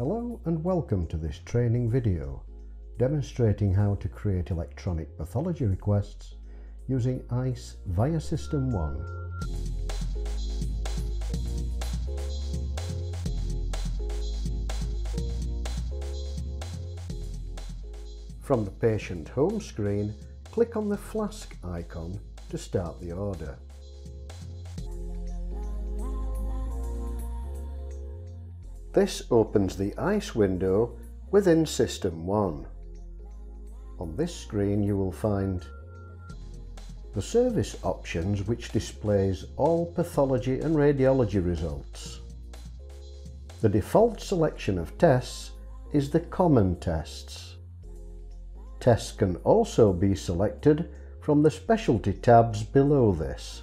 Hello and welcome to this training video demonstrating how to create electronic pathology requests using ICE via SystmOne. From the patient home screen, click on the flask icon to start the order. This opens the ICE window within SystmOne. On this screen you will find the service options which displays all pathology and radiology results. The default selection of tests is the common tests. Tests can also be selected from the specialty tabs below this.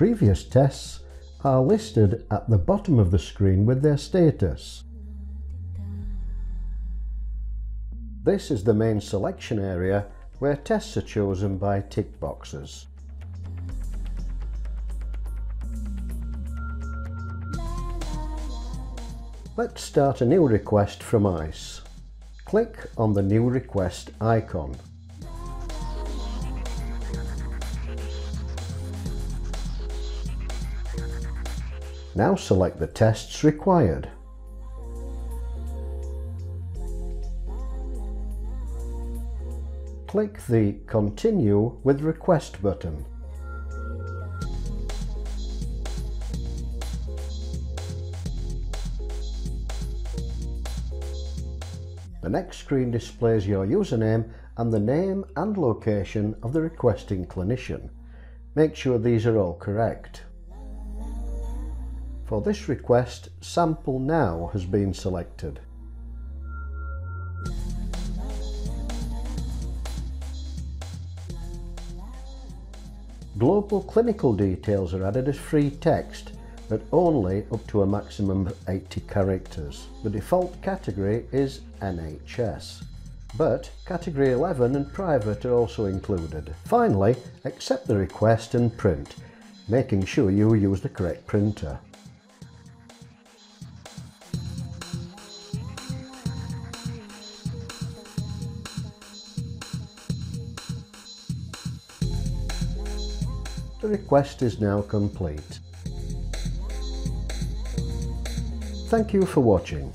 Previous tests are listed at the bottom of the screen with their status. This is the main selection area where tests are chosen by tick boxes. Let's start a new request from ICE. Click on the new request icon. Now select the tests required. Click the Continue with Request button. The next screen displays your username and the name and location of the requesting clinician. Make sure these are all correct. For this request, Sample Now has been selected. Global clinical details are added as free text, but only up to a maximum of 80 characters. The default category is NHS, but category 11 and private are also included. Finally, accept the request and print, making sure you use the correct printer. The request is now complete. Thank you for watching.